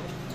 Okay.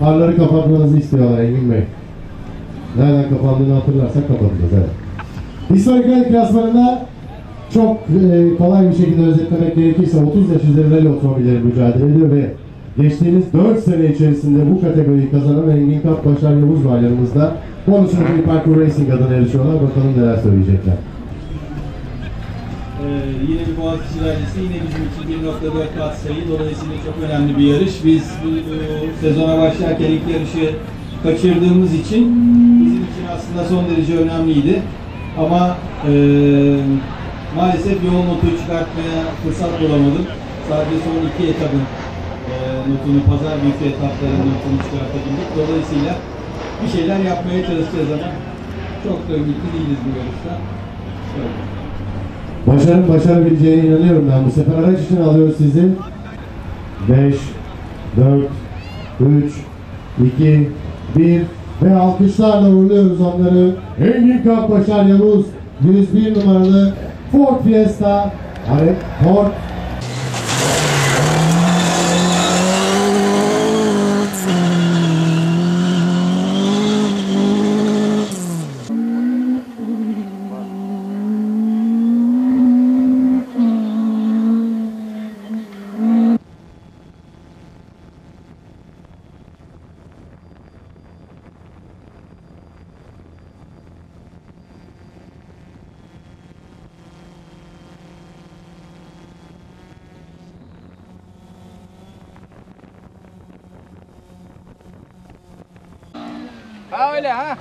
Farları kapatmanızı istiyorlar Engin Bey. Nereden kapandığını hatırlarsak kapatacağız evet. Historical klasmanında çok e, kolay bir şekilde özetlemek gerekirse 30 yaş üzeri rally otomobilleri mücadele ediyor ve geçtiğimiz 4 sene içerisinde bu kategoriyi kazanan Engin Kap Başar Yavuz var yanımızda. Bonusunu bir parkur racing adına yarışıyorlar. Bakalım neler söyleyecekler. Ee, yine bir Boğaziçi Rallisi, yine bizim için 1.4 kat sayı. Dolayısıyla çok önemli bir yarış. Biz bu, bu sezona başlarken ilk yarışı kaçırdığımız için bizim için aslında son derece önemliydi. Ama e, maalesef yoğun notu çıkartmaya fırsat bulamadım. Sadece son iki etapın e, notunu, pazar günkü etapların notunu çıkartabildik. Dolayısıyla bir şeyler yapmaya çalışacağız ama çok da ümitli değiliz bu yarışta. Evet. Başarın başarabileceğine inanıyorum ben. Bu sefer araç için alıyoruz sizi. 5, 4, 3, 2, 1 ve alkışlarla uğurluyoruz onları. Engin Kap Başar Yavuz 101 numaralı Ford Fiesta Ford આવ લે હા.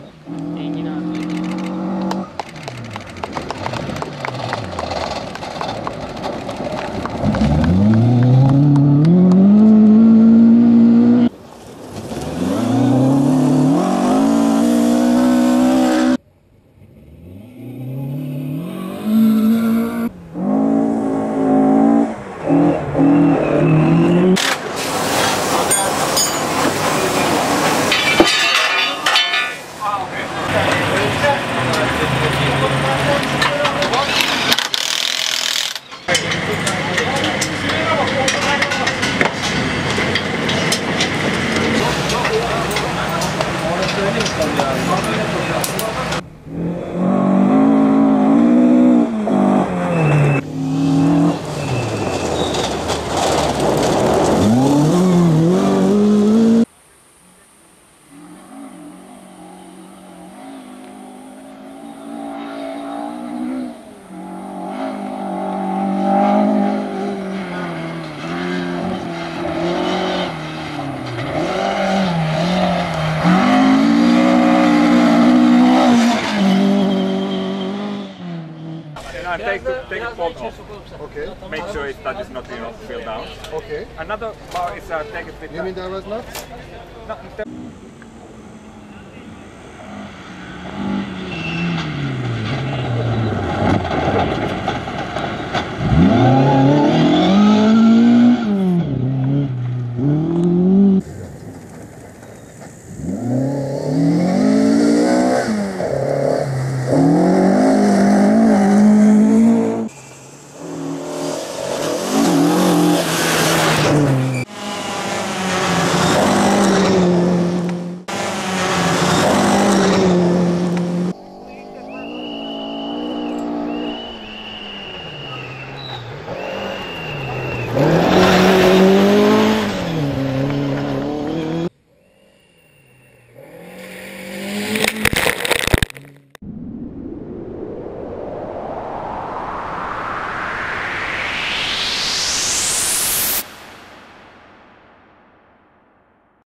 Take the, take the fault off. Okay. Make sure it, that is not you know filled down. Okay. Another bar is uh, take it You mean there was not? no,